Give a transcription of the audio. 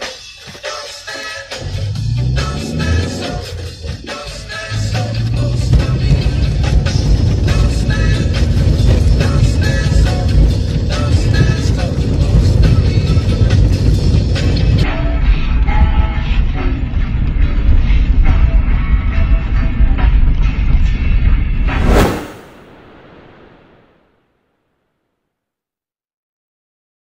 Thanks.